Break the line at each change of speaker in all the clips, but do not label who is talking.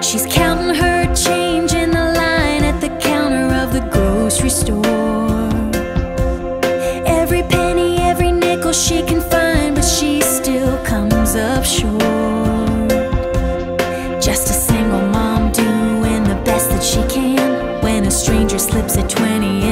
She's counting her change in the line at the counter of the grocery store. Every penny, every nickel she can find, but she still comes up short. Just a single mom doing the best that she can when a stranger slips a 20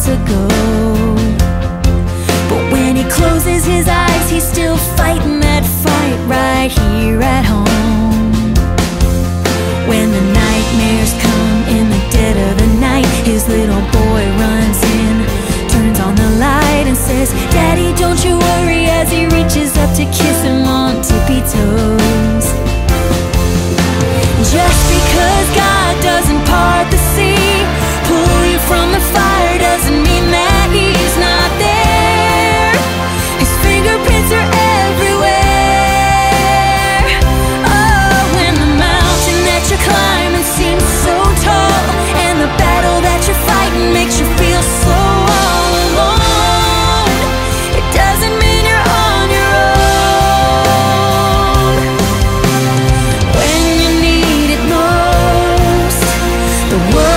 months ago. But when he closes his eyes He's still fighting that fight right here at home. When the nightmares come in the dead of the night His little boy world.